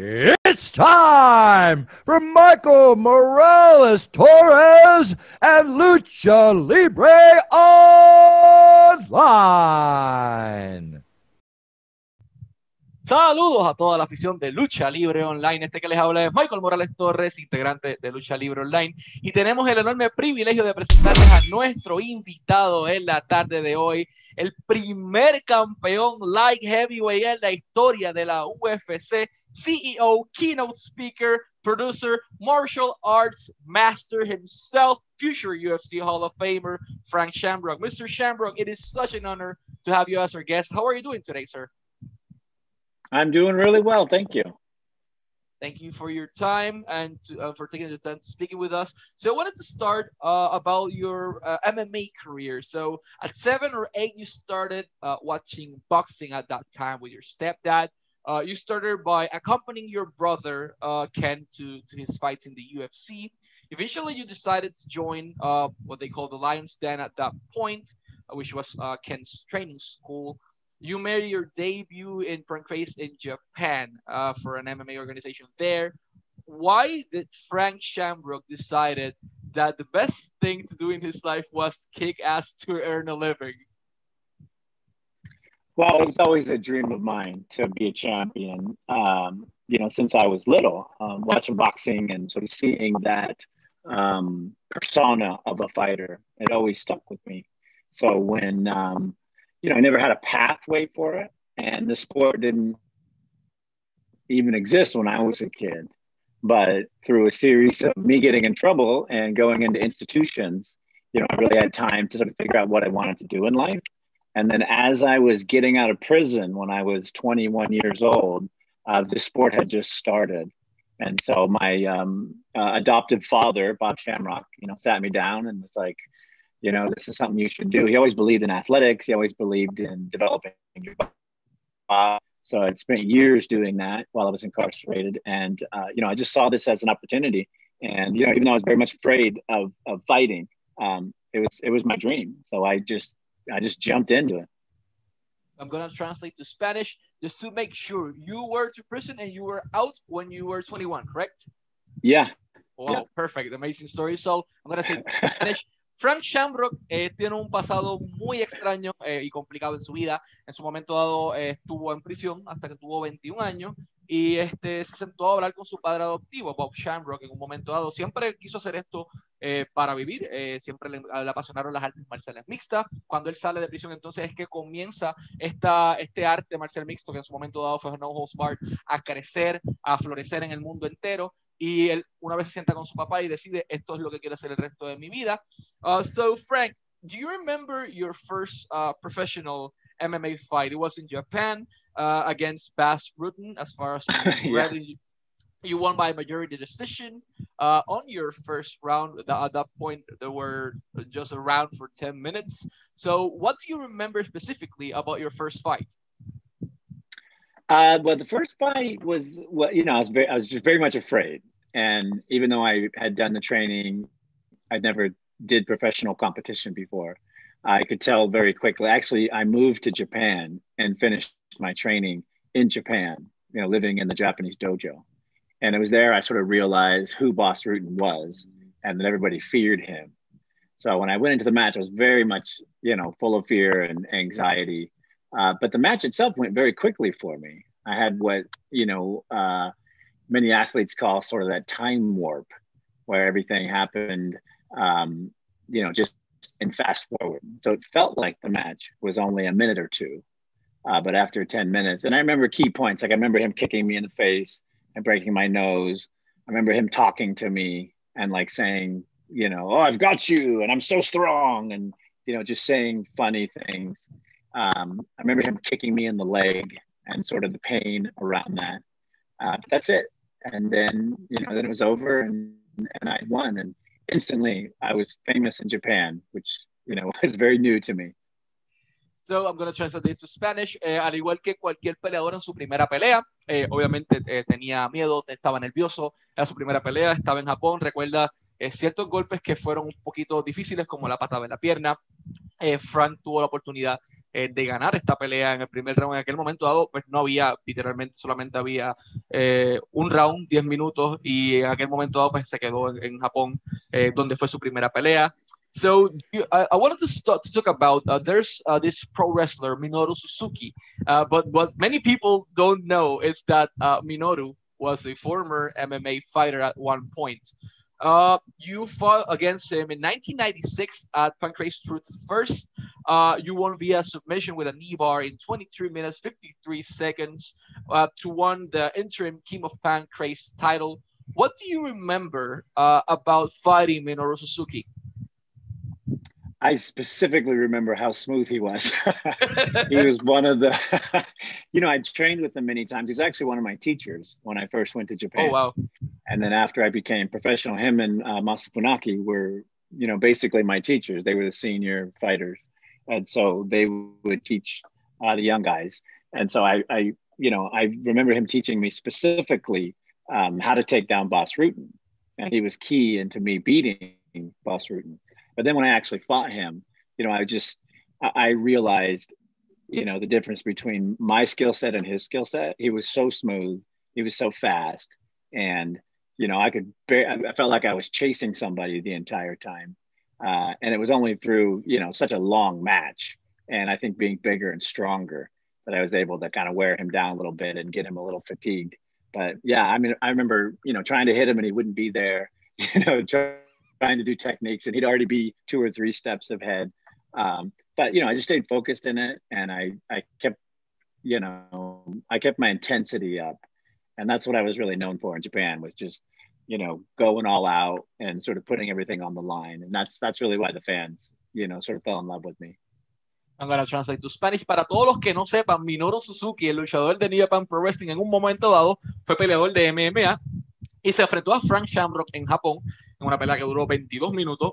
It's time for Michael Morales Torres and Lucha Libre Online. Saludos a toda la afición de Lucha Libre Online. Este que les habla es Michael Morales Torres, integrante de Lucha Libre Online. Y tenemos el enorme privilegio de presentarles a nuestro invitado en la tarde de hoy, el primer campeón light heavyweight en la historia de la UFC, CEO, keynote speaker, producer, martial arts master himself, future UFC Hall of Famer, Frank Shamrock. Mr. Shamrock, it is such an honor to have you as our guest. How are you doing today, sir? I'm doing really well. Thank you. Thank you for your time and to, uh, for taking the time to speaking with us. So I wanted to start uh, about your uh, MMA career. So at seven or eight, you started uh, watching boxing at that time with your stepdad. Uh, you started by accompanying your brother uh, Ken to, to his fights in the UFC. Eventually, you decided to join what they call the Lions Den at that point, which was Ken's training school you made your debut in Pancrase in Japan uh, for an MMA organization there. Why did Frank Shamrock decided that the best thing to do in his life was kick ass to earn a living? Well, it's always a dream of mine to be a champion. Um, you know, since I was little, um, watching boxing and sort of seeing that um, persona of a fighter, it always stuck with me. So when um, you know, I never had a pathway for it. And the sport didn't even exist when I was a kid. But through a series of me getting in trouble and going into institutions, you know, I really had time to sort of figure out what I wanted to do in life. And then as I was getting out of prison when I was 21 years old, uh, the sport had just started. And so my um, uh, adoptive father, Bob Shamrock, you know, sat me down and was like, you know, this is something you should do. He always believed in athletics. He always believed in developing your body. So I spent years doing that while I was incarcerated. And, uh, you know, I just saw this as an opportunity. And, you know, even though I was very much afraid of, of fighting, um, it was, it was my dream. So I just, I just jumped into it. I'm going to translate to Spanish just to make sure you were to prison and you were out when you were 21, correct? Yeah. Wow, yeah. perfect. Amazing story. So I'm going to say Spanish. Frank Shamrock eh, tiene un pasado muy extraño eh, y complicado en su vida. En su momento dado eh, estuvo en prisión hasta que tuvo 21 años y este, se sentó a hablar con su padre adoptivo, Bob Shamrock, en un momento dado. Siempre quiso hacer esto para vivir, siempre le, apasionaron las artes marciales mixtas. Cuando él sale de prisión, entonces es que comienza esta, este arte marcial mixto que en su momento dado fue No Holds Barred a crecer, a florecer en el mundo entero y él una vez se sienta con su papá y decide esto es lo que quiero hacer el resto de mi vida. Uh, so Frank, do you remember your first uh, professional MMA fight? It was in Japan uh, against Bas Rutten. As far as yeah. you won by majority decision. Uh, on your first round, at that point, there were just a round for 10 minutes. So, what do you remember specifically about your first fight? Uh, well, the first fight was, well, you know, I was very, I was just very much afraid, and even though I had done the training, I never did professional competition before. I could tell very quickly. Actually, I moved to Japan and finished my training in Japan. You know, living in the Japanese dojo, and it was there I sort of realized who Bas Rutten was, and that everybody feared him. So when I went into the match, I was very much, you know, full of fear and anxiety uh, but the match itself went very quickly for me. I had what you know uh, many athletes call sort of that time warp, where everything happened, um, you know, just in fast forward. So it felt like the match was only a minute or two, uh, but after ten minutes, and I remember key points. Like I remember him kicking me in the face and breaking my nose. I remember him talking to me and like saying, you know, oh, I've got you, and I'm so strong, and you know, just saying funny things um, I remember him kicking me in the leg and sort of the pain around that. Uh, that's it. And then, you know, then it was over and, and I won. And instantly I was famous in Japan, which, you know, was very new to me. So I'm going to translate this to Spanish. Eh, al igual que cualquier peleador en su primera pelea, eh, obviamente eh, tenía miedo, estaba nervioso, era su primera pelea, estaba en Japón. Recuerda eh, ciertos golpes que fueron un poquito difíciles, como la patada en la pierna. Eh, Frank tuvo la oportunidad eh, de ganar esta pelea en el primer round. En aquel momento dado, pues no había, literalmente solamente había un round, 10 minutos, y en aquel momento dado, pues se quedó en, Japón, donde fue su primera pelea. So I, I, wanted to start to talk about uh, there's uh, this pro wrestler Minoru Suzuki, uh, but what many people don't know is that uh, Minoru was a former MMA fighter at one point. Uh, you fought against him in 1996 at Pancrase Truth First. Uh, you won via submission with a knee bar in 23 minutes 53 seconds to won the interim King of Pancrase title. What do you remember about fighting Minoru Suzuki? I specifically remember how smooth he was. he was one of the, you know, I trained with him many times. He's actually one of my teachers when I first went to Japan. Oh, wow. And then after I became professional, him and uh, Masa Funaki were, you know, basically my teachers. They were the senior fighters. And so they would teach uh, the young guys. And so I, I, you know, I remember him teaching me specifically um, how to take down Bas Rutten. And he was key into me beating Bas Rutten. But then when I actually fought him, you know, I just I realized, you know, the difference between my skill set and his skill set. He was so smooth, he was so fast, and you know, I could. I felt like I was chasing somebody the entire time, uh, and it was only through you know such a long match, and I think being bigger and stronger that I was able to kind of wear him down a little bit and get him a little fatigued. But yeah, I mean, I remember you know trying to hit him and he wouldn't be there. You know, to do techniques and he'd already be two or three steps ahead. Um, but you know, I just stayed focused in it and I I kept, you know, I kept my intensity up. And that's what I was really known for in Japan was just, you know, going all out and sort of putting everything on the line. And that's that's really why the fans, you know, sort of fell in love with me. I'm going to translate to Spanish. Para todos los que no sepan, Minoru Suzuki, el luchador de New Japan Pro Wrestling, en un momento dado fue peleador de MMA y se enfrentó a Frank Shamrock en Japón una pelea que duró 22 minutos.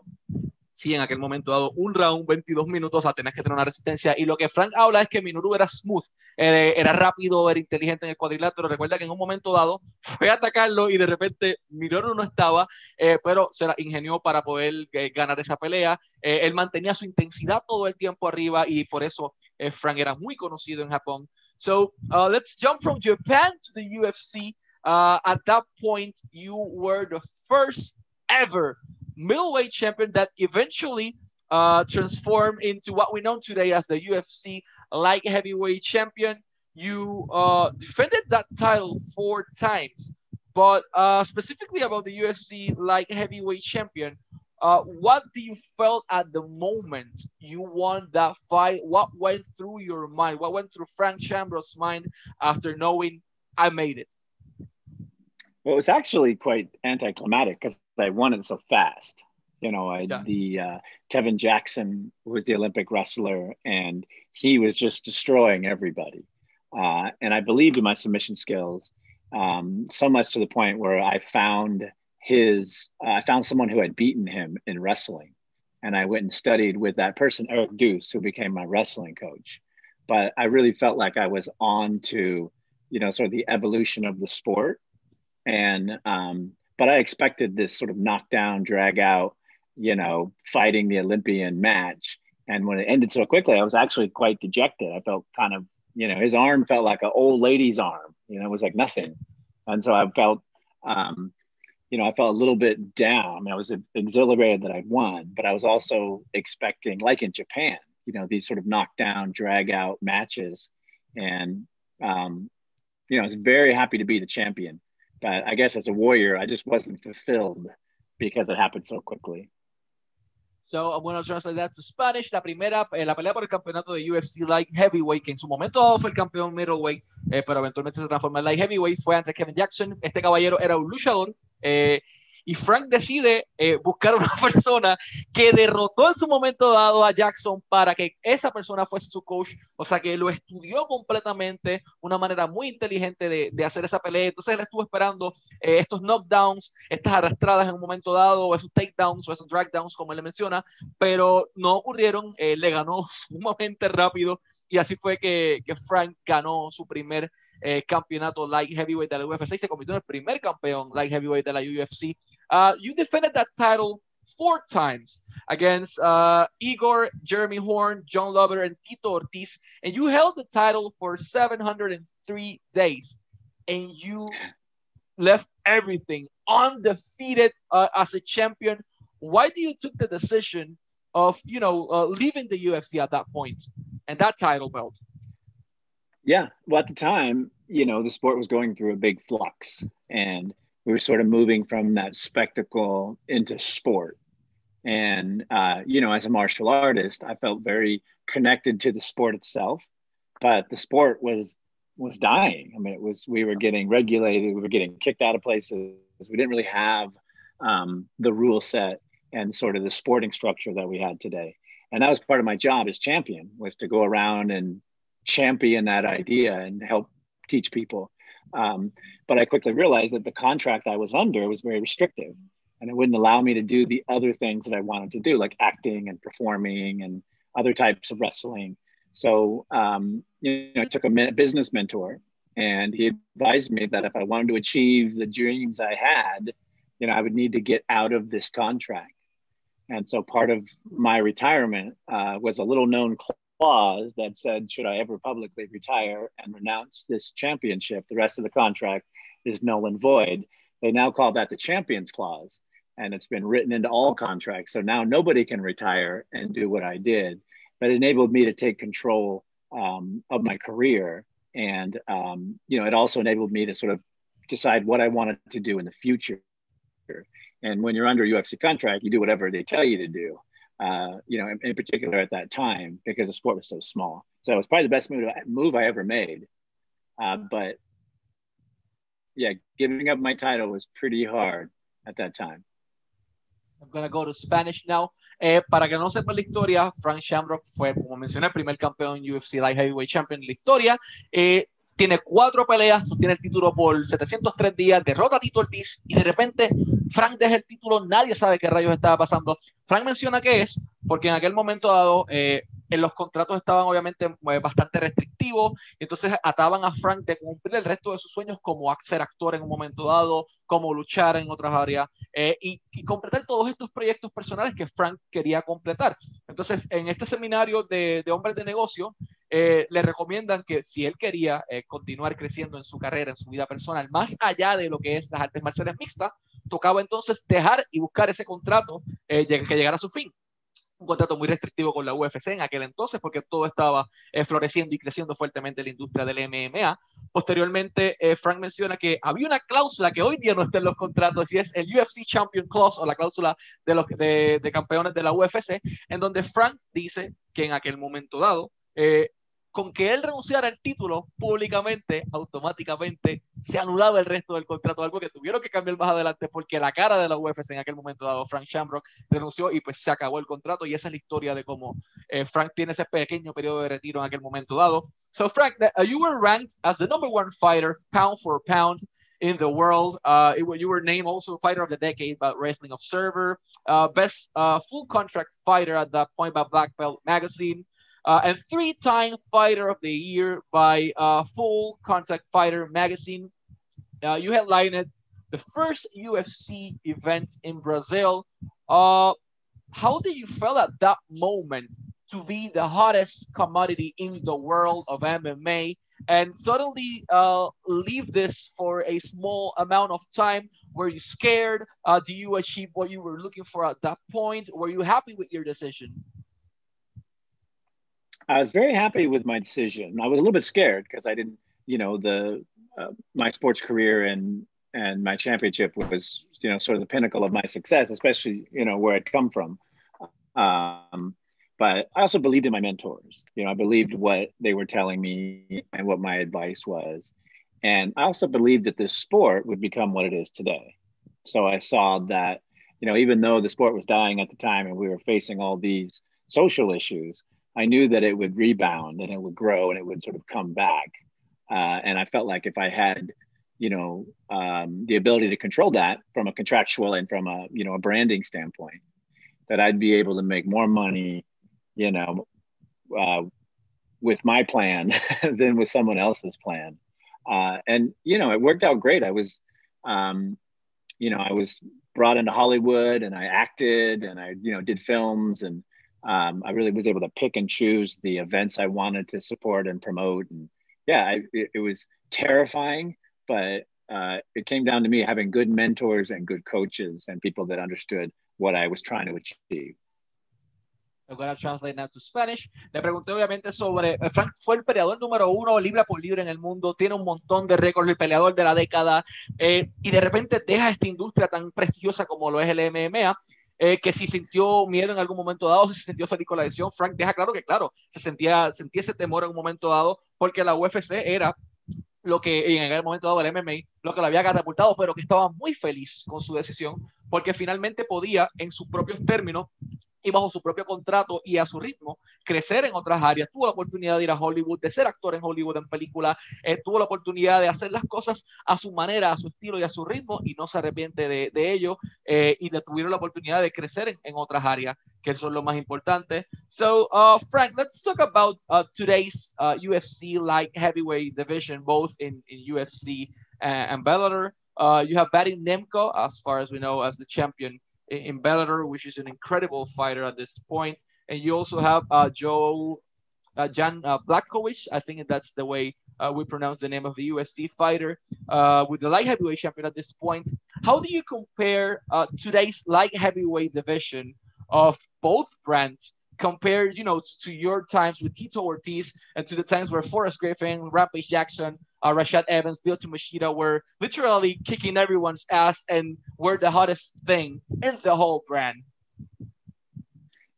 Sí, en aquel momento dado un round, 22 minutos, o sea, tenés que tener una resistencia. Y lo que Frank habla es que Minoru era smooth, eh, era rápido, era inteligente en el cuadrilátero. Recuerda que en un momento dado fue atacarlo y de repente Minoru no estaba, eh, pero se la para poder eh, ganar esa pelea. él mantenía su intensidad todo el tiempo arriba y por eso Frank era muy conocido en Japón. So uh, let's jump from Japan to the UFC. Uh, at that point, you were the first ever middleweight champion that eventually uh, transformed into what we know today as the UFC light heavyweight champion. You uh, defended that title four times, but uh, specifically about the UFC light heavyweight champion, uh, what do you felt at the moment you won that fight? What went through your mind? What went through Frank Shamrock's mind after knowing I made it? Well, it was actually quite anticlimactic because I won it so fast. You know, I, yeah. the uh, Kevin Jackson was the Olympic wrestler, and he was just destroying everybody. Uh, and I believed in my submission skills um, so much to the point where I found his, uh, I found someone who had beaten him in wrestling, and I went and studied with that person, Eric Deuce, who became my wrestling coach. But I really felt like I was on to, you know, sort of the evolution of the sport, and um, but I expected this sort of knockdown, drag out, you know, fighting the Olympian match. And when it ended so quickly, I was actually quite dejected. I felt kind of, you know, his arm felt like an old lady's arm. You know, it was like nothing. And so I felt, um, you know, I felt a little bit down. I, mean, I was exhilarated that I'd won, but I was also expecting, like in Japan, you know, these sort of knockdown, drag out matches. And, um, you know, I was very happy to be the champion. But I guess as a warrior, I just wasn't fulfilled because it happened so quickly. So going to translate that to Spanish. La primera, eh, la pelea por el campeonato de UFC Light Heavyweight, que en su momento fue el campeón middleweight, eh, pero eventualmente se transformó en Light Heavyweight, fue ante Kevin Jackson. Este caballero era un luchador. Eh, y Frank decide eh, buscar una persona que derrotó en su momento dado a Jackson para que esa persona fuese su coach, o sea que lo estudió completamente, una manera muy inteligente de, hacer esa pelea, entonces él estuvo esperando eh, estos knockdowns, estas arrastradas en un momento dado, o esos takedowns o esos dragdowns como él le menciona, pero no ocurrieron, eh, le ganó sumamente rápido. Y así fue que, Frank ganó su primer campeonato light heavyweight de la UFC y se convirtió en el primer campeón light heavyweight de la UFC Uh, you defended that title four times against uh, Igor, Jeremy Horn, John Lober, and Tito Ortiz, and you held the title for 703 days, and you left everything undefeated uh, as a champion. Why do you took the decision of you know uh, leaving the UFC at that point and that title belt? Yeah, well, at the time, you know, the sport was going through a big flux, and we were sort of moving from that spectacle into sport. And uh, you know, as a martial artist, I felt very connected to the sport itself, but the sport was was dying. I mean, it was we were getting regulated, we were getting kicked out of places. We didn't really have um, the rule set and sort of the sporting structure that we had today. And that was part of my job as champion was to go around and champion that idea and help teach people. Um, but I quickly realized that the contract I was under was very restrictive and it wouldn't allow me to do the other things that I wanted to do, like acting and performing and other types of wrestling. So um, you know, I took a business mentor, and he advised me that if I wanted to achieve the dreams I had, you know, I would need to get out of this contract. And so part of my retirement uh, was a little known clause that said, should I ever publicly retire and renounce this championship, the rest of the contract is null and void. They now call that the champions clause. And it's been written into all contracts. So now nobody can retire and do what I did, but it enabled me to take control um, of my career. And, um, you know, it also enabled me to sort of decide what I wanted to do in the future. And when you're under a UFC contract, you do whatever they tell you to do. Uh, you know, in, in, particular at that time because the sport was so small. So it was probably the best move, move I ever made. Uh, but yeah, giving up my title was pretty hard at that time. I'm gonna go to Spanish now. Eh, para que no sepan la historia, Frank Shamrock fue, como mencioné, el primer campeón UFC Light Heavyweight Champion en la historia. Eh, tiene cuatro peleas, sostiene el título por 703 días, derrota a Tito Ortiz y de repente Frank deja el título, nadie sabe qué rayos estaba pasando. Frank menciona que es porque en aquel momento dado eh, en los contratos estaban obviamente eh, bastante restrictivos, y entonces ataban a Frank de cumplir el resto de sus sueños como ser actor en un momento dado, como luchar en otras áreas eh, y, completar todos estos proyectos personales que Frank quería completar. Entonces, en este seminario de, de hombres de negocio, eh, le recomiendan que si él quería continuar creciendo en su carrera, en su vida personal, más allá de lo que es las artes marciales mixtas, tocaba entonces dejar y buscar ese contrato que llegara a su fin un contrato muy restrictivo con la UFC en aquel entonces, porque todo estaba eh, floreciendo y creciendo fuertemente la industria del MMA. Posteriormente, eh, Frank menciona que había una cláusula que hoy día no está en los contratos y es el UFC Champion Clause o la cláusula de, los, de campeones de la UFC, en donde Frank dice que en aquel momento dado eh, con que él renunciara al título públicamente, automáticamente se anulaba el resto del contrato, algo que tuvieron que cambiar más adelante porque la cara de la UFC en aquel momento dado, Frank Shamrock, renunció y pues se acabó el contrato y esa es la historia de cómo eh, Frank tiene ese pequeño periodo de retiro en aquel momento dado. So Frank, uh, you were ranked as the number one fighter, pound for pound, in the world. Uh, it, you were named also Fighter of the Decade by Wrestling Observer, uh, Best uh, Full Contract Fighter at that point by Black Belt Magazine, uh, and three-time Fighter of the Year by uh, Full Contact Fighter magazine. Uh, you headlined the first UFC event in Brazil. Uh, how did you feel at that moment to be the hottest commodity in the world of MMA and suddenly uh, leave this for a small amount of time? Were you scared? Uh, do you achieve what you were looking for at that point? Were you happy with your decision? I was very happy with my decision. I was a little bit scared because I didn't, you know, the uh, my sports career and and my championship was, you know, sort of the pinnacle of my success, especially you know where I'd come from. Um, but I also believed in my mentors. You know, I believed what they were telling me and what my advice was, and I also believed that this sport would become what it is today. So I saw that, you know, even though the sport was dying at the time and we were facing all these social issues, I knew that it would rebound and it would grow and it would sort of come back. Uh, and I felt like if I had, you know, um, the ability to control that from a contractual and from a, you know, a branding standpoint, that I'd be able to make more money, you know, uh, with my plan than with someone else's plan. Uh, and, you know, it worked out great. I was, um, you know, I was brought into Hollywood and I acted and I, you know, did films and um, I really was able to pick and choose the events I wanted to support and promote. And yeah, I, it, it, was terrifying, but uh, it came down to me having good mentors and good coaches and people that understood what I was trying to achieve. I'm going to translate now to Spanish. Le pregunté obviamente sobre, eh, Frank fue el peleador número uno libre por libre en el mundo, tiene un montón de récords, el peleador de la década, eh, y de repente deja esta industria tan prestigiosa como lo es el MMA, eh, que si sintió miedo en algún momento dado, si se sintió feliz con la decisión, Frank deja claro que, claro, se sentía, sentía ese temor en un momento dado, porque la UFC era lo que en el momento dado el MMA, lo que lo había catapultado, pero que estaba muy feliz con su decisión, porque finalmente podía, en sus propios términos, y bajo su propio contrato y a su ritmo, crecer en otras áreas. Tuvo la oportunidad de ir a Hollywood, de ser actor en Hollywood en película, eh, tuvo la oportunidad de hacer las cosas a su manera, a su estilo y a su ritmo y no se arrepiente de, de ello eh, y le tuvieron la oportunidad de crecer en, en, otras áreas, que es lo más importante. So, uh, Frank, let's talk about uh, today's uh, UFC light heavyweight division, both in, in UFC and, and Bellator. Uh, you have Vadim Nemko, as far as we know, as the champion in Bellator, which is an incredible fighter at this point. And you also have uh, Joe uh, Jan uh, Blachowicz, I think that's the way uh, we pronounce the name of the UFC fighter, uh, with the light heavyweight champion at this point. How do you compare uh, today's light heavyweight division of both brands compared, you know, to your times with Tito Ortiz and to the times where Forrest Griffin, Rampage Jackson, uh, Rashad Evans, Lyoto Machida were literally kicking everyone's ass and were the hottest thing in the whole brand.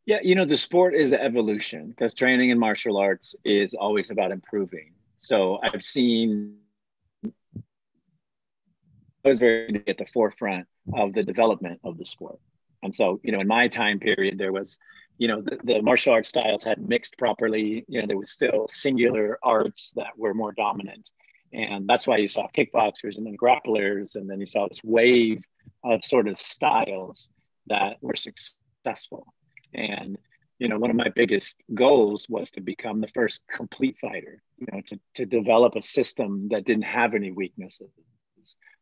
Yeah, you know, the sport is an evolution because training in martial arts is always about improving. So I've seen I was very at the forefront of the development of the sport. And so, you know, in my time period, there was you know the, the, martial arts styles had mixed properly you know there was still singular arts that were more dominant and that's why you saw kickboxers and then grapplers and then you saw this wave of sort of styles that were successful and you know one of my biggest goals was to become the first complete fighter you know to, to develop a system that didn't have any weaknesses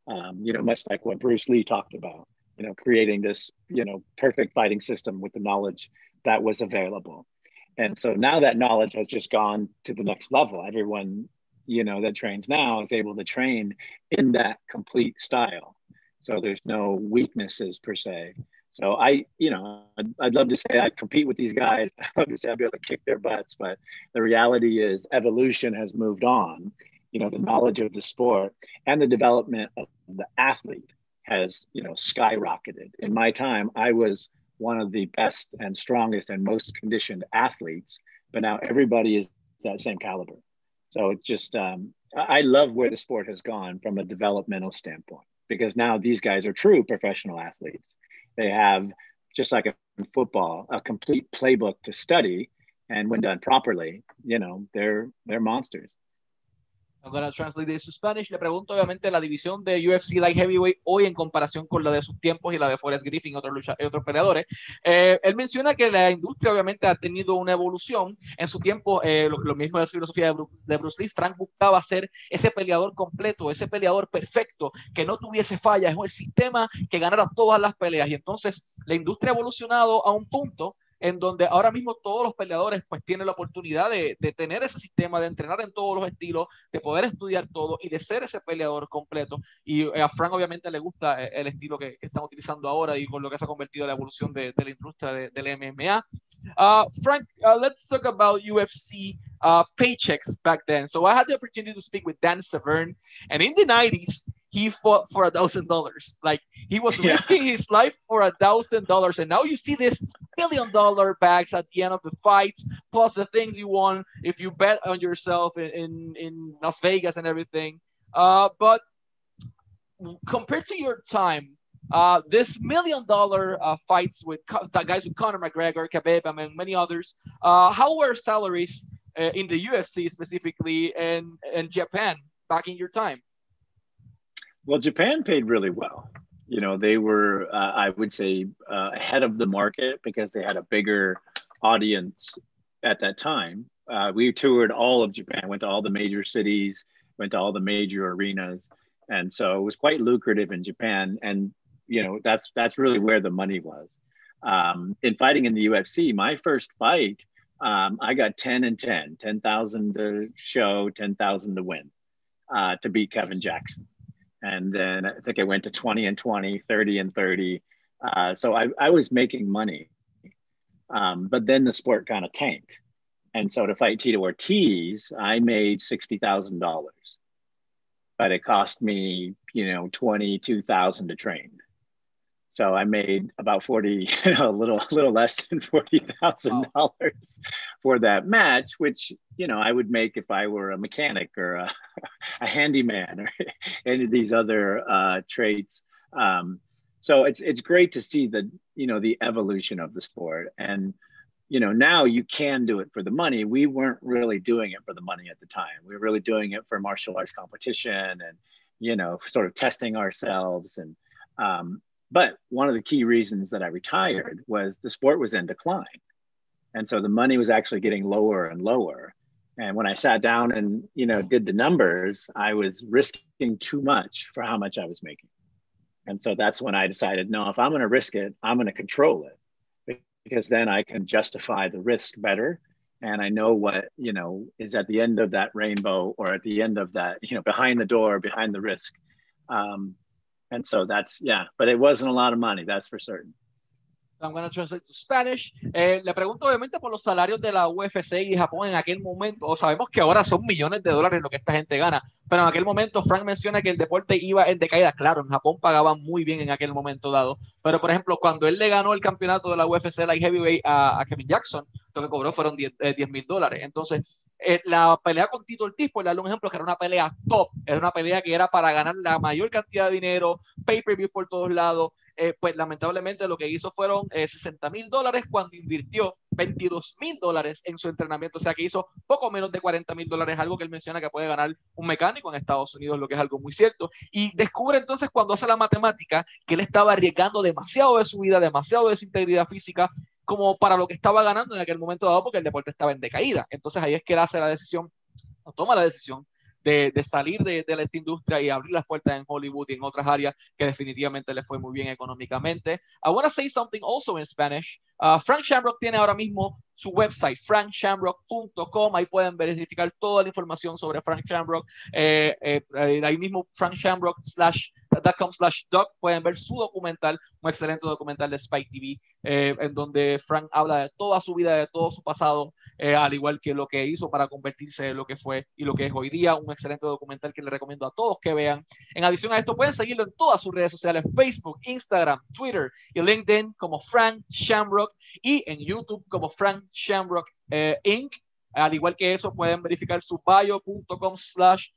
um, you know much like what bruce lee talked about you know creating this you know perfect fighting system with the knowledge that was available. And so now that knowledge has just gone to the next level. Everyone, you know, that trains now is able to train in that complete style. So there's no weaknesses per se. So I, you know, I'd, I'd love to say I compete with these guys. I'd love to say I'd be able to kick their butts, but the reality is evolution has moved on. You know, the knowledge of the sport and the development of the athlete has, you know, skyrocketed. In my time, I was one of the best and strongest and most conditioned athletes, but now everybody is that same caliber. So it's just, um, I love where the sport has gone from a developmental standpoint because now these guys are true professional athletes. They have, just like in football, a complete playbook to study. And when done properly, you know, they're, they're monsters. I'm gonna translate this to Spanish. Le pregunto obviamente la división de UFC Light Heavyweight hoy en comparación con la de sus tiempos y la de Forrest Griffin y otros, lucha, otros peleadores. Eh, él menciona que la industria obviamente ha tenido una evolución. En su tiempo, eh, lo, lo, mismo de la filosofía de Bruce, de Bruce, Lee, Frank buscaba ser ese peleador completo, ese peleador perfecto, que no tuviese fallas, es un sistema que ganara todas las peleas. Y entonces la industria ha evolucionado a un punto en donde ahora mismo todos los peleadores pues tienen la oportunidad de, de, tener ese sistema, de entrenar en todos los estilos, de poder estudiar todo y de ser ese peleador completo. Y eh, a Frank obviamente le gusta eh, el estilo que, que están utilizando ahora y con lo que se ha convertido la evolución de, la industria de, del MMA. Uh, Frank, uh, let's talk about UFC uh, paychecks back then. So I had the opportunity to speak with Dan Severn, and in the 90s, he fought for a thousand dollars. Like he was yeah. risking his life for a thousand dollars. And now you see this billion dollar bags at the end of the fights, plus the things you won if you bet on yourself in, in, in Las Vegas and everything. Uh, but compared to your time, uh, this million dollar uh, fights with guys with Conor McGregor, Khabib, and many others, uh, how were salaries uh, in the UFC specifically and, and Japan back in your time? Well, Japan paid really well. You know, they were, uh, I would say, uh, ahead of the market because they had a bigger audience at that time. Uh, we toured all of Japan, went to all the major cities, went to all the major arenas. And so it was quite lucrative in Japan. And you know, that's that's really where the money was. Um, in fighting in the UFC, my first fight, um, I got 10 and 10, 10,000 to show, 10,000 to win, uh, to beat Kevin Jackson. And then I think I went to 20 and 20, 30 and 30. Uh, so I, I was making money. Um, but then the sport kind of tanked. And so to fight Tito Ortiz, I made $60,000 but it cost me, you know, 22,000 to train. So I made about 40, you know, a little, a little less than $40,000 wow. for that match, which, you know, I would make if I were a mechanic or a, a handyman or any of these other uh, traits. Um, so it's, it's great to see the, you know, the evolution of the sport and, you know now you can do it for the money we weren't really doing it for the money at the time we were really doing it for martial arts competition and you know sort of testing ourselves and um, but one of the key reasons that i retired was the sport was in decline and so the money was actually getting lower and lower and when i sat down and you know did the numbers i was risking too much for how much i was making and so that's when i decided no if i'm going to risk it i'm going to control it because then I can justify the risk better. And I know what, you know, is at the end of that rainbow or at the end of that, you know, behind the door, behind the risk. Um, and so that's, yeah, but it wasn't a lot of money, that's for certain. I'm going to translate to Spanish. Eh, le pregunto obviamente por los salarios de la UFC y Japón en aquel momento. O sabemos que ahora son millones de dólares lo que esta gente gana, pero en aquel momento Frank menciona que el deporte iba en decaída. Claro, en Japón pagaban muy bien en aquel momento dado, pero por ejemplo, cuando él le ganó el campeonato de la UFC Light Heavyweight a, a Kevin Jackson, lo que cobró fueron 10 eh, mil dólares. Entonces, eh, la pelea con Tito Ortiz, por darle un ejemplo, que era una pelea top, era una pelea que era para ganar la mayor cantidad de dinero, pay-per-view por todos lados, eh, pues lamentablemente lo que hizo fueron 60 mil dólares cuando invirtió 22 mil dólares en su entrenamiento, o sea que hizo poco menos de 40 mil dólares, algo que él menciona que puede ganar un mecánico en Estados Unidos, lo que es algo muy cierto, y descubre entonces cuando hace la matemática que él estaba arriesgando demasiado de su vida, demasiado de su integridad física como para lo que estaba ganando en aquel momento dado porque el deporte estaba en decaída. Entonces ahí es que él hace la decisión, o toma la decisión de, salir de, esta industria y abrir las puertas en Hollywood y en otras áreas que definitivamente le fue muy bien económicamente. I want to say something also in Spanish. Uh, Frank Shamrock tiene ahora mismo su website, frankshamrock.com. Ahí pueden verificar toda la información sobre Frank Shamrock. Eh, eh, eh ahí mismo, Frank Shamrock com slash doc pueden ver su documental, un excelente documental de Spike TV, eh, en donde Frank habla de toda su vida, de todo su pasado, eh, al igual que lo que hizo para convertirse en lo que fue y lo que es hoy día, un excelente documental que le recomiendo a todos que vean. En adición a esto, pueden seguirlo en todas sus redes sociales, Facebook, Instagram, Twitter y LinkedIn como Frank Shamrock y en YouTube como Frank Shamrock eh, Inc. Al igual que eso, pueden verificar su bio.com slash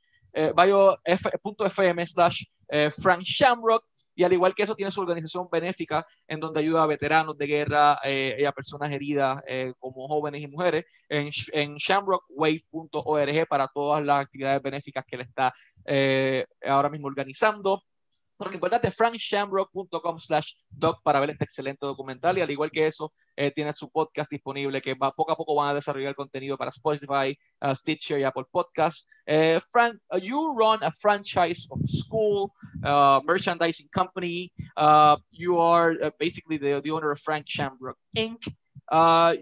bio.fm slash eh, Frank Shamrock, y al igual que eso tiene su organización benéfica en donde ayuda a veteranos de guerra eh, y a personas heridas eh, como jóvenes y mujeres en, en shamrockwave.org para todas las actividades benéficas que él está ahora mismo organizando. Porque de frankshamrock.com slash doc para ver este excelente documental y al igual que eso, eh, tiene su podcast disponible que va, poco a poco van a desarrollar contenido para Spotify, uh, Stitcher y Apple Podcasts. Eh, Frank, uh, you run a franchise of school, uh, merchandising company. Uh, you are uh, basically the, the owner of Frank Shamrock Inc.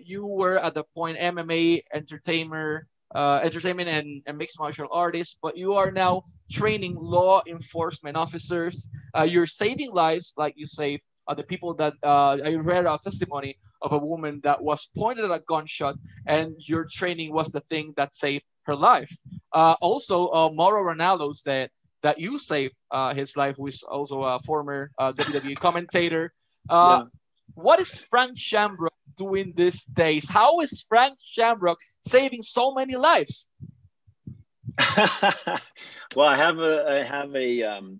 You were at the point MMA entertainer uh, entertainment and, and, mixed martial artists, but you are now training law enforcement officers. Uh, you're saving lives, like you saved uh, the people that uh, I read a testimony of a woman that was pointed at a gunshot, and your training was the thing that saved her life. Uh, also, uh, Mauro Ranallo said that you saved uh, his life, who is also a former uh, WWE commentator. Uh, yeah. What is Frank Shamrock doing these days? How is Frank Shamrock saving so many lives? well, I have a I have a um,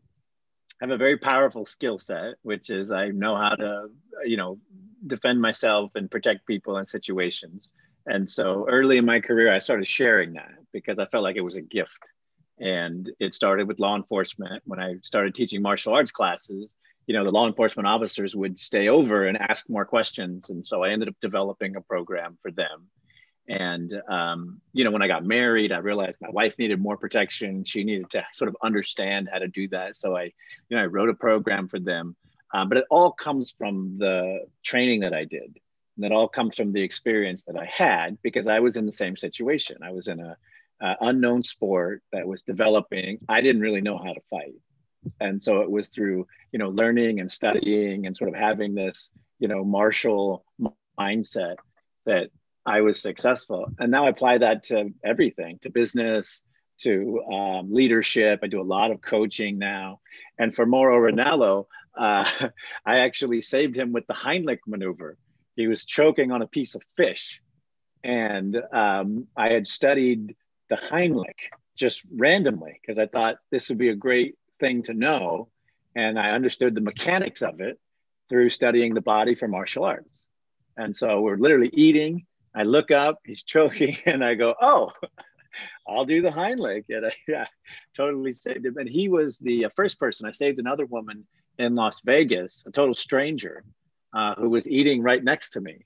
I have a very powerful skill set, which is I know how to you know defend myself and protect people in situations. And so early in my career, I started sharing that because I felt like it was a gift. And it started with law enforcement when I started teaching martial arts classes you know the law enforcement officers would stay over and ask more questions and so i ended up developing a program for them and um, you know when i got married i realized my wife needed more protection she needed to sort of understand how to do that so i you know i wrote a program for them Uh, but it all comes from the training that I did. And that all comes from the experience that I had because I was in the same situation. I was in a uh, unknown sport that was developing. I didn't really know how to fight, and so it was through you know learning and studying and sort of having this you know martial mindset that I was successful. And now I apply that to everything, to business, to um, leadership. I do a lot of coaching now. And for Mauro Ranallo, uh, I actually saved him with the Heimlich maneuver. He was choking on a piece of fish. And um, I had studied the Heimlich just randomly because I thought this would be a great thing to know. And I understood the mechanics of it through studying the body for martial arts. And so we're literally eating. I look up, he's choking, and I go, Oh, I'll do the hind leg. And I yeah, totally saved him. And he was the uh, first person. I saved another woman in Las Vegas, a total stranger uh, who was eating right next to me.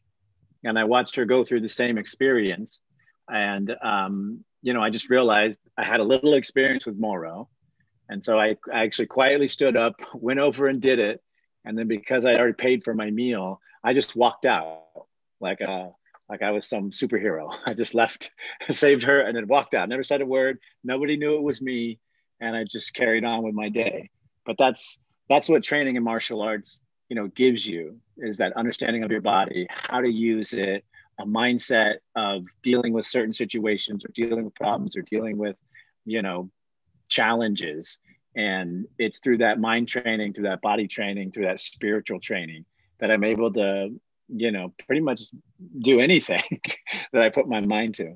And I watched her go through the same experience. And, um, you know, I just realized I had a little experience with Mauro. And so I, I actually quietly stood up, went over and did it. And then because I already paid for my meal, I just walked out like a, uh, like I was some superhero. I just left, saved her, and then walked out. Never said a word. Nobody knew it was me, and I just carried on with my day. But that's that's what training in martial arts, you know, gives you is that understanding of your body, how to use it, a mindset of dealing with certain situations or dealing with problems or dealing with, you know, challenges. And it's through that mind training, through that body training, through that spiritual training that I'm able to, you know, pretty much do anything that I put my mind to.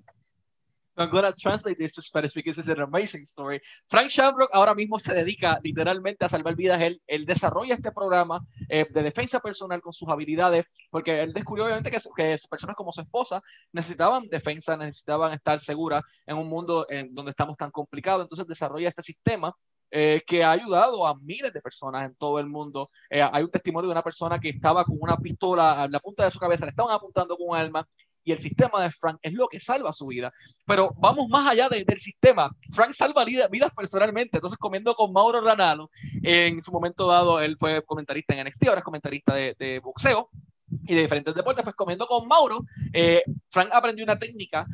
So I'm gonna translate this to Spanish because it's an amazing story. Frank Shamrock ahora mismo se dedica literalmente a salvar vidas. Él, él desarrolla este programa eh, de defensa personal con sus habilidades, porque él descubrió obviamente que, que, personas como su esposa necesitaban defensa, necesitaban estar seguras en un mundo en donde estamos tan complicados. Entonces desarrolla este sistema eh, que ha ayudado a miles de personas en todo el mundo. Eh, hay un testimonio de una persona que estaba con una pistola a la punta de su cabeza, le estaban apuntando con un arma y el sistema de Frank es lo que salva su vida. Pero vamos más allá del sistema. Frank salva vidas personalmente. Entonces, comiendo con Mauro Ranalo, en su momento dado, él fue comentarista en NXT, ahora es comentarista de, boxeo y de diferentes deportes, pues comiendo con Mauro, eh, Frank aprendió una técnica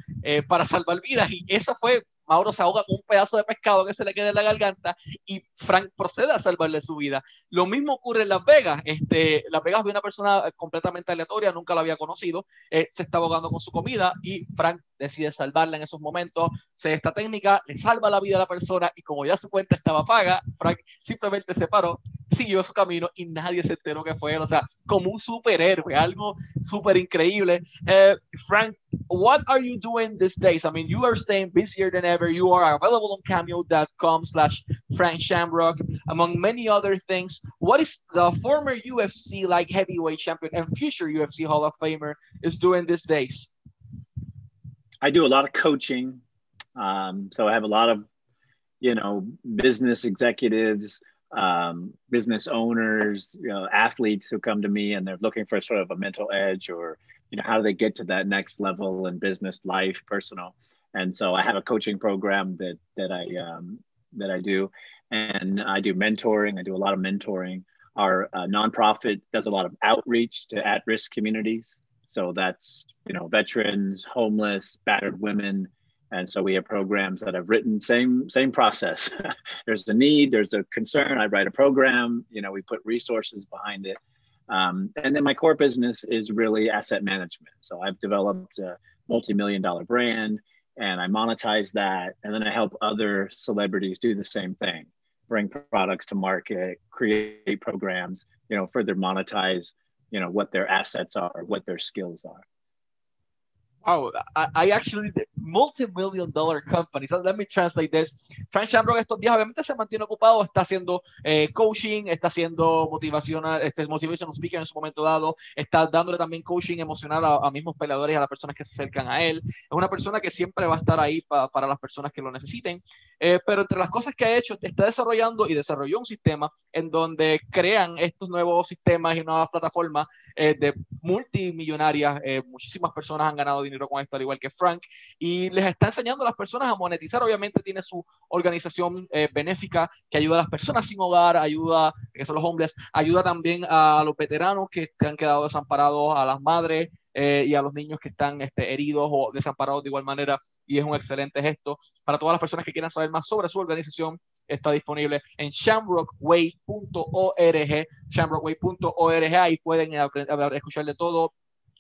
para salvar vidas y eso fue Mauro se ahoga con un pedazo de pescado que se le queda en la garganta y Frank procede a salvarle su vida. Lo mismo ocurre en Las Vegas. Este, Las Vegas ve una persona completamente aleatoria, nunca la había conocido, eh, se está ahogando con su comida y Frank decide salvarla en esos momentos. Se esta técnica, le salva la vida a la persona y como ya su cuenta estaba paga, Frank simplemente se paró, siguió su camino y nadie se enteró que fue él. O sea, como un superhéroe, algo súper increíble. Eh, Frank, what are you doing these days? I mean, you are staying busier than ever. You are available on cameo.com slash Frank Shamrock, among many other things. What is the former UFC like heavyweight champion and future UFC Hall of Famer is doing these days? I do a lot of coaching. Um, so I have a lot of, you know, business executives, um, business owners, you know, athletes who come to me and they're looking for sort of a mental edge or, you know, how do they get to that next level in business, life, personal. And so I have a coaching program that that I um, that I do, and I do mentoring. I do a lot of mentoring. Our uh, nonprofit does a lot of outreach to at-risk communities. So that's you know veterans, homeless, battered women, and so we have programs that have written same same process. there's a need, there's a concern. I write a program. You know, we put resources behind it. Um, and then my core business is really asset management. So I've developed a multi-million dollar brand and I monetize that. And then I help other celebrities do the same thing, bring products to market, create programs, you know, further monetize, you know, what their assets are, what their skills are. Wow, I, I actually multi-million dollar company. So let me translate this. Frank Shamrock estos días obviamente se mantiene ocupado, está haciendo eh, coaching, está haciendo motivacional, este, motivational speaker en su momento dado, está dándole también coaching emocional a, a, mismos peleadores a las personas que se acercan a él. Es una persona que siempre va a estar ahí pa, para las personas que lo necesiten. Eh, pero entre las cosas que ha hecho, está desarrollando y desarrolló un sistema en donde crean estos nuevos sistemas y nuevas plataformas eh, de multimillonarias. Eh, muchísimas personas han ganado dinero con esto, al igual que Frank, y les está enseñando a las personas a monetizar. Obviamente tiene su organización benéfica que ayuda a las personas sin hogar, ayuda, que son los hombres, ayuda también a los veteranos que han quedado desamparados, a las madres, eh, y a los niños que están este, heridos o desamparados de igual manera. Y es un excelente gesto. Para todas las personas que quieran saber más sobre su organización, está disponible en shamrockway.org. Shamrockway.org. Ahí pueden escuchar de todo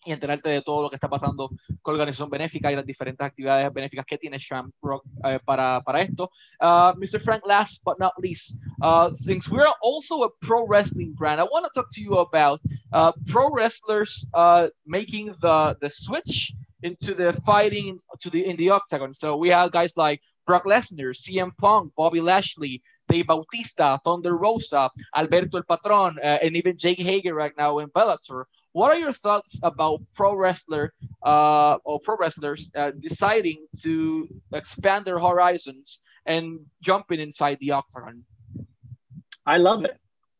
y enterarte de todo lo que está pasando con la organización benéfica y las diferentes actividades benéficas que tiene Shamrock uh, para, para esto. Uh, Mr. Frank, last but not least, uh, since we're also a pro wrestling brand, I want to talk to you about uh, pro wrestlers uh, making the, the switch into the fighting to the in the octagon. So we have guys like Brock Lesnar, CM Punk, Bobby Lashley, Dave Bautista, Thunder Rosa, Alberto El Patron, uh, and even Jake Hager right now in Bellator. What are your thoughts about pro wrestler uh, or pro wrestlers uh, deciding to expand their horizons and jumping inside the octagon? I love it.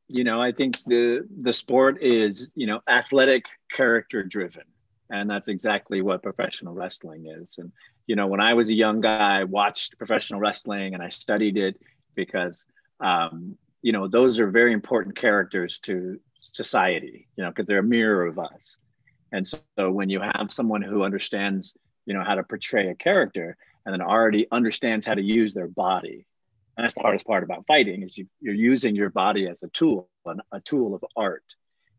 You know, I think the the sport is you know athletic, character driven, and that's exactly what professional wrestling is. And you know, when I was a young guy, I watched professional wrestling and I studied it because um, you know those are very important characters to society, you know, because they're a mirror of us. And so, when you have someone who understands, you know, how to portray a character and then already understands how to use their body, and that's the hardest part about fighting is you, you're using your body as a tool, a tool of art.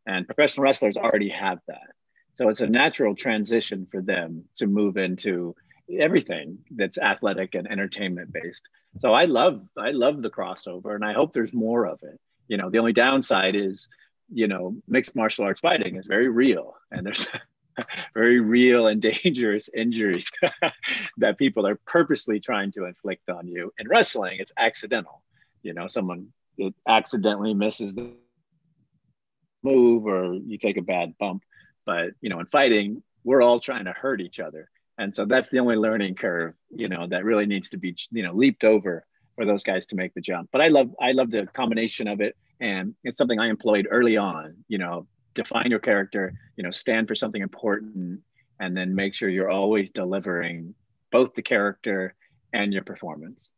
And professional wrestlers already have that. So it's a natural transition for them to move into everything that's athletic and entertainment based. So I love I love the crossover and I hope there's more of it. You know, the only downside is you know, mixed martial arts fighting is very real and there's very real and dangerous injuries that people are purposely trying to inflict on you. In wrestling, it's accidental. You know, someone it accidentally misses the move or you take a bad bump. But, you know, in fighting, we're all trying to hurt each other. And so that's the only learning curve, you know, that really needs to be, you know, leaped over for those guys to make the jump. But I love I love the combination of it, and it's something I employed early on. You know, define your character. You know, stand for something important, and then make sure you're always delivering both the character and your performance.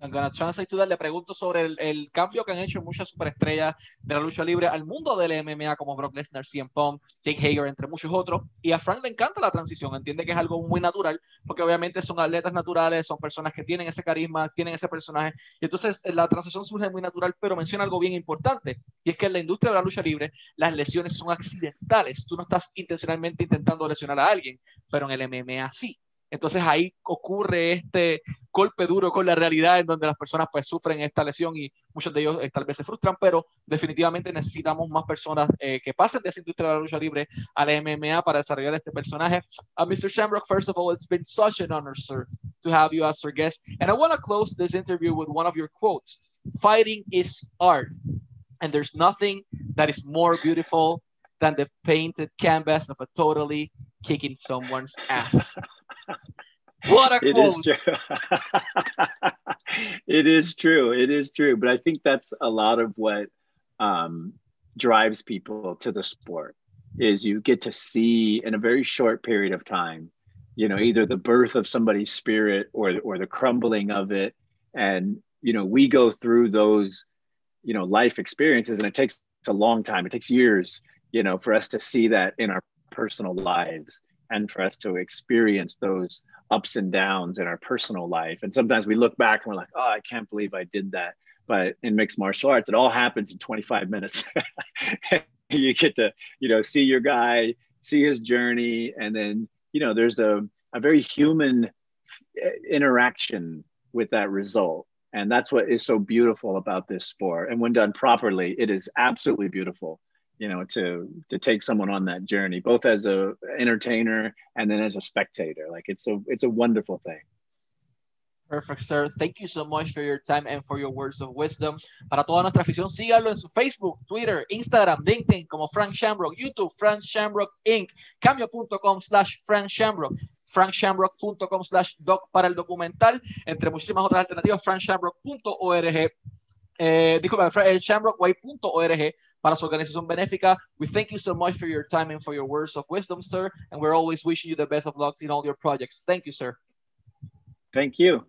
I'm gonna translate to that. Le pregunto sobre el, el, cambio que han hecho muchas superestrellas de la lucha libre al mundo del MMA, como Brock Lesnar, CM Punk, Jake Hager, entre muchos otros. Y a Frank le encanta la transición, entiende que es algo muy natural, porque obviamente son atletas naturales, son personas que tienen ese carisma, tienen ese personaje. Y entonces la transición surge muy natural, pero menciona algo bien importante, y es que en la industria de la lucha libre las lesiones son accidentales. Tú no estás intencionalmente intentando lesionar a alguien, pero en el MMA sí. Entonces ahí ocurre este golpe duro con la realidad en donde las personas pues sufren esta lesión y muchos de ellos eh, tal vez se frustran, pero definitivamente necesitamos más personas eh, que pasen de esa industria lucha libre a la MMA para desarrollar este personaje. Uh, Mr. Shamrock, first of all, it's been such an honor, sir, to have you as our guest. And I want to close this interview with one of your quotes. Fighting is art, and there's nothing that is more beautiful than the painted canvas of a totally kicking someone's ass. What a it quote. is true. it is true. It is true. But I think that's a lot of what um, drives people to the sport is you get to see in a very short period of time, you know, either the birth of somebody's spirit or or the crumbling of it. And you know, we go through those, you know, life experiences, and it takes a long time. It takes years, you know, for us to see that in our personal lives and for us to experience those ups and downs in our personal life. And sometimes we look back and we're like, oh, I can't believe I did that. But in mixed martial arts, it all happens in 25 minutes. you get to, you know, see your guy, see his journey, and then, you know, there's a, a very human eh, interaction with that result. And that's what is so beautiful about this sport. And when done properly, it is absolutely beautiful you know to to take someone on that journey both as a entertainer and then as a spectator like it's a it's a wonderful thing Perfect, sir. Thank you so much for your time and for your words of wisdom. Para toda nuestra afición, sígalo en su Facebook, Twitter, Instagram, LinkedIn como Frank Shamrock, YouTube, Frank Shamrock Inc., cameo.com slash Frank Shamrock. frankshamrock.com slash doc para el documental, entre muchísimas otras alternativas, frankshamrock.org eh, disculpa, shamrockway.org para su organización benéfica. We thank you so much for your time and for your words of wisdom, sir. And we're always wishing you the best of luck in all your projects. Thank you, sir. Thank you.